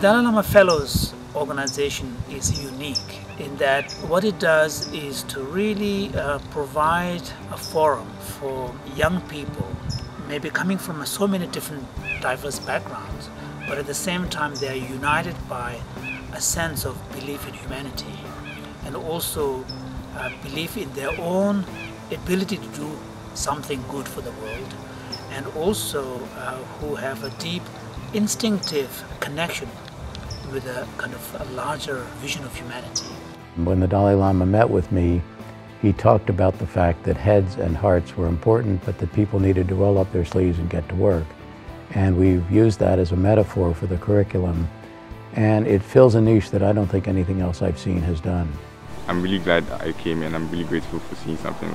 Dalai Lama Fellows organization is unique in that what it does is to really uh, provide a forum for young people, maybe coming from so many different diverse backgrounds, but at the same time they are united by a sense of belief in humanity and also uh, belief in their own ability to do something good for the world and also uh, who have a deep instinctive connection with a kind of a larger vision of humanity. When the Dalai Lama met with me, he talked about the fact that heads and hearts were important, but that people needed to roll up their sleeves and get to work. And we've used that as a metaphor for the curriculum. And it fills a niche that I don't think anything else I've seen has done. I'm really glad I came and I'm really grateful for seeing something,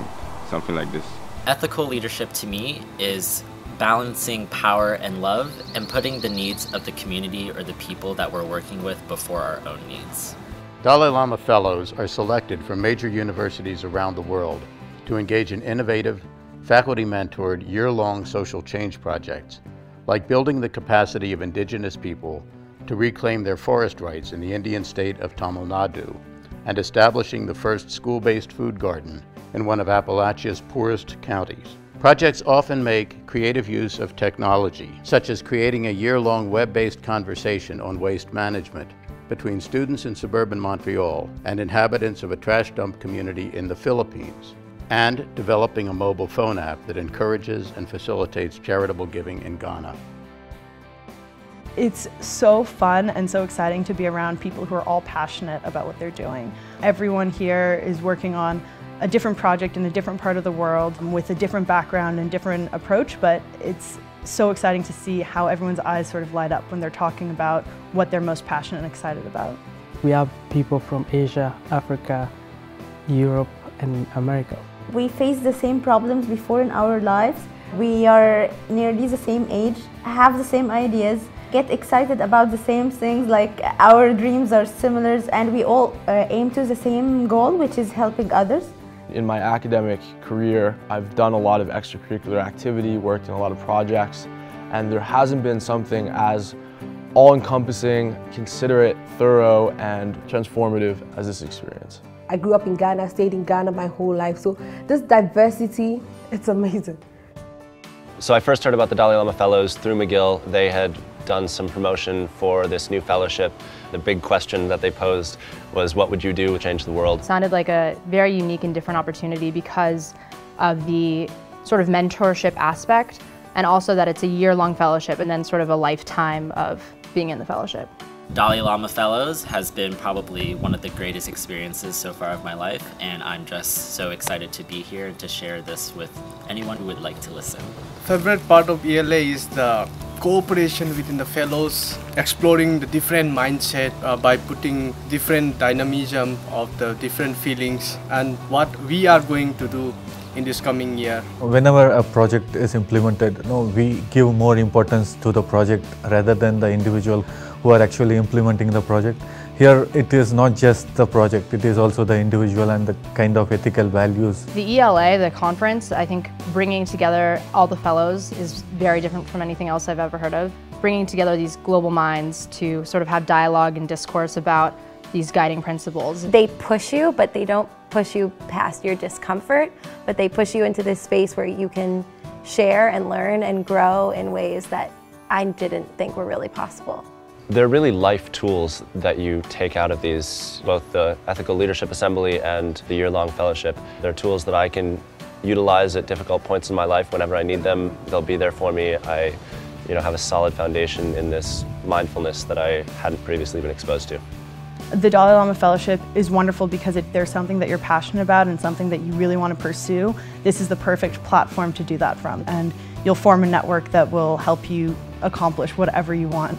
something like this. Ethical leadership to me is balancing power and love and putting the needs of the community or the people that we're working with before our own needs. Dalai Lama Fellows are selected from major universities around the world to engage in innovative, faculty-mentored, year-long social change projects, like building the capacity of indigenous people to reclaim their forest rights in the Indian state of Tamil Nadu, and establishing the first school-based food garden in one of Appalachia's poorest counties. Projects often make creative use of technology, such as creating a year-long web-based conversation on waste management between students in suburban Montreal and inhabitants of a trash dump community in the Philippines, and developing a mobile phone app that encourages and facilitates charitable giving in Ghana. It's so fun and so exciting to be around people who are all passionate about what they're doing. Everyone here is working on a different project in a different part of the world with a different background and different approach, but it's so exciting to see how everyone's eyes sort of light up when they're talking about what they're most passionate and excited about. We have people from Asia, Africa, Europe, and America. We face the same problems before in our lives. We are nearly the same age, have the same ideas, get excited about the same things, like our dreams are similar and we all uh, aim to the same goal, which is helping others. In my academic career, I've done a lot of extracurricular activity, worked in a lot of projects, and there hasn't been something as all-encompassing, considerate, thorough, and transformative as this experience. I grew up in Ghana, stayed in Ghana my whole life, so this diversity, it's amazing. So I first heard about the Dalai Lama Fellows through McGill. They had done some promotion for this new fellowship. The big question that they posed was, what would you do to change the world? It sounded like a very unique and different opportunity because of the sort of mentorship aspect and also that it's a year-long fellowship and then sort of a lifetime of being in the fellowship. Dalai Lama Fellows has been probably one of the greatest experiences so far of my life and I'm just so excited to be here and to share this with anyone who would like to listen. Favorite part of ELA is the cooperation within the fellows, exploring the different mindset uh, by putting different dynamism of the different feelings and what we are going to do in this coming year. Whenever a project is implemented, no, we give more importance to the project rather than the individual who are actually implementing the project. Here it is not just the project, it is also the individual and the kind of ethical values. The ELA, the conference, I think bringing together all the fellows is very different from anything else I've ever heard of. Bringing together these global minds to sort of have dialogue and discourse about these guiding principles. They push you, but they don't push you past your discomfort, but they push you into this space where you can share and learn and grow in ways that I didn't think were really possible. They're really life tools that you take out of these, both the Ethical Leadership Assembly and the year-long fellowship. They're tools that I can utilize at difficult points in my life whenever I need them. They'll be there for me. I you know, have a solid foundation in this mindfulness that I hadn't previously been exposed to. The Dalai Lama Fellowship is wonderful because if there's something that you're passionate about and something that you really want to pursue, this is the perfect platform to do that from. And you'll form a network that will help you accomplish whatever you want.